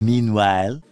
Meanwhile